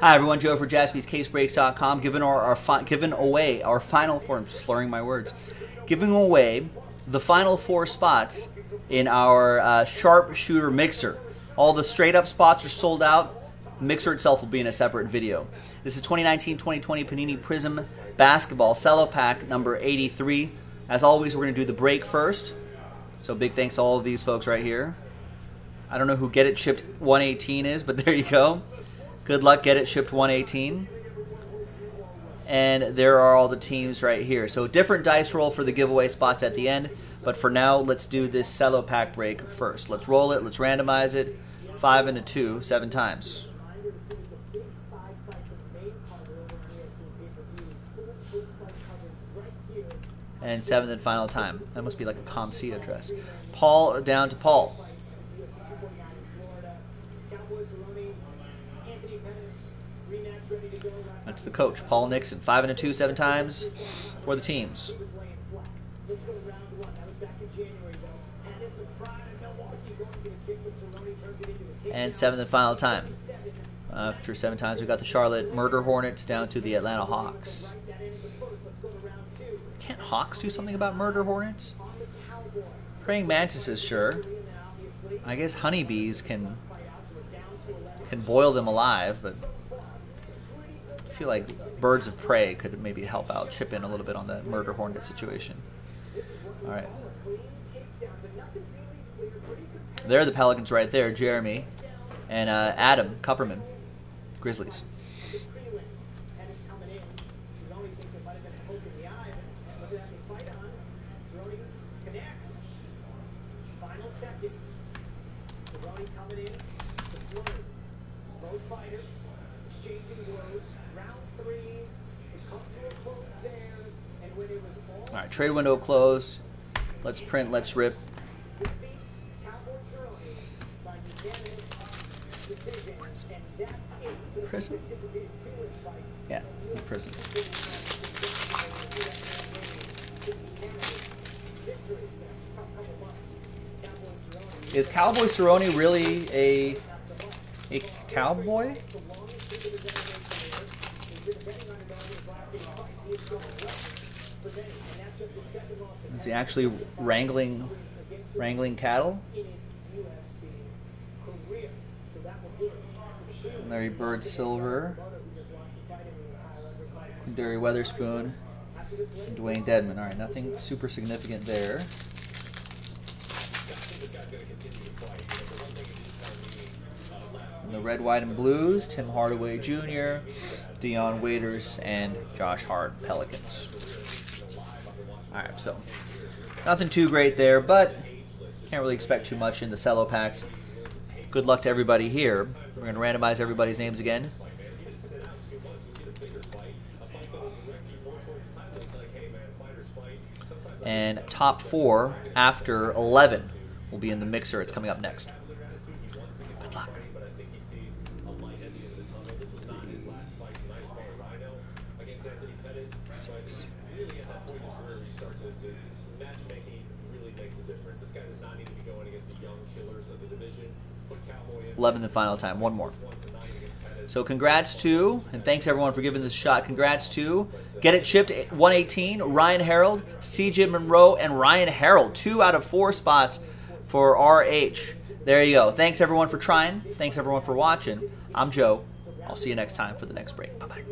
Hi everyone, Joe for JaspysCaseBreaks.com, giving our, our giving away our final four. I'm slurring my words. Giving away the final four spots in our uh, sharpshooter mixer. All the straight up spots are sold out. mixer itself will be in a separate video. This is 2019-2020 Panini Prizm Basketball Cello Pack number 83. As always, we're going to do the break first. So big thanks to all of these folks right here. I don't know who Get It Shipped 118 is, but there you go. Good luck, Get It Shipped 118. And there are all the teams right here. So different dice roll for the giveaway spots at the end. But for now, let's do this cello pack break first. Let's roll it. Let's randomize it. Five and a two, seven times. And seventh and final time. That must be like a COMC address. Paul down to Paul. That's the coach, Paul Nixon. Five and a two, seven times for the teams. And seventh and final time. After seven times, we got the Charlotte Murder Hornets down to the Atlanta Hawks. Can't Hawks do something about Murder Hornets? Praying mantises, sure. I guess honeybees can can boil them alive, but feel like birds of prey could maybe help out, chip in a little bit on the murder hornet situation. All right. There are the Pelicans right there, Jeremy and uh, Adam Kupperman, Grizzlies. Final seconds. Cerrone coming in. The flurry. Both fighters exchanging blows. Round three. We come to a close there. And when it was all. Right, trade window closed. Let's print. Let's rip. Prison? Yeah, prison. Is Cowboy Cerrone really a a cowboy? Is he actually wrangling wrangling cattle? Larry Bird Silver, Derry Weatherspoon, and Dewayne Dedmon. All right, nothing super significant there. In the red, white, and blues, Tim Hardaway Jr., Dion Waiters, and Josh Hart Pelicans. All right, so nothing too great there, but can't really expect too much in the cello packs. Good luck to everybody here. We're going to randomize everybody's names again. And top four after 11 will be in the mixer. It's coming up next. Good luck. Matchmaking really makes a difference. This guy does not need to be going against the young killers of the division. 11th and final time. One more. So congrats to, and thanks everyone for giving this shot. Congrats to Get It Shipped 118, Ryan Harold, CJ Monroe, and Ryan Harold. Two out of four spots for RH. There you go. Thanks everyone for trying. Thanks everyone for watching. I'm Joe. I'll see you next time for the next break. Bye-bye.